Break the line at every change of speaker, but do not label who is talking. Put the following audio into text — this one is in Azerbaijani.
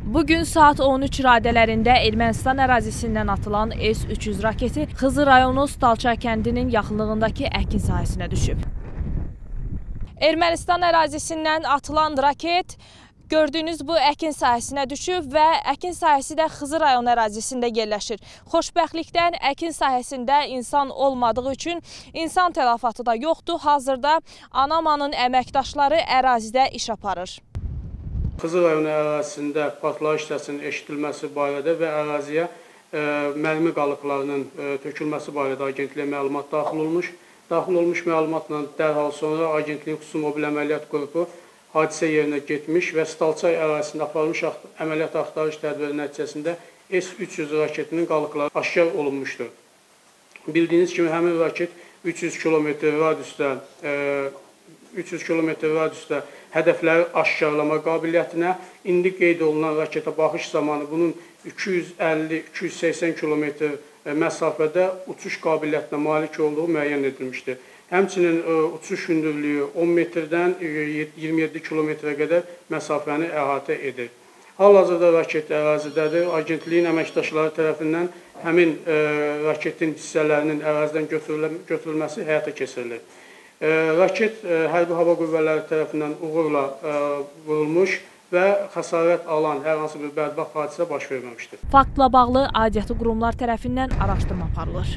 Bugün saat 13 radələrində Ermənistan ərazisindən atılan S-300 raketi Xızı rayonu Stalça kəndinin yaxınlığındakı əkin sahəsinə düşüb. Ermənistan ərazisindən atılan raket Gördüyünüz bu əkin sahəsinə düşüb və əkin sahəsi də Xızı rayon ərazisində yerləşir. Xoşbəxtlikdən əkin sahəsində insan olmadığı üçün insan tələfatı da yoxdur. Hazırda Anamanın əməkdaşları ərazidə iş aparır.
Xızı rayonu ərazisində partlayış səsinin eşidilməsi barədə və əraziyə e, mərmi qalıqlarının e, tökülməsi barədə agentliyə məlumat daxil olmuş. Daxil olmuş məlumatla dərhal sonra agentliyin xüsusi mobil əməliyyat qrupu hadisə yerinə getmiş və Stalçay ərazisində aparılmış əməliyyat axtarış tədbiri nəticəsində S-300 raketinin qalıqları aşkar olunmuşdur. Bildiyiniz kimi həmin raket 300 kilometr radiusda 300 kilometr radiusda hədəfləri aşkarlama qabiliyyətinə, indi qeyd olunan raketə baxış zamanı bunun 250-280 kilometr məsafədə uçuş qabiliyyətinə malik olduğu müəyyən edilmişdir. Həmçinin e, uçuş hündürlüyü 10 metrdən 27 e, kilometrə qədər məsafəni əhatə edir. Hal-hazırda raket ərazidədir. Agentliyin əməkdaşları tərəfindən həmin e, raketin hissələrinin ərazidən götürülməsi həyata keçirilir. Raket Hərbi Hava Qüvvələri tərəfindən uğurla ə, vurulmuş və xəsarət alan hər hansı bir bədbəxt hadisə baş verməmişdir.
Faktla bağlı aidiyyatı qurumlar tərəfindən araşdırma aparılır.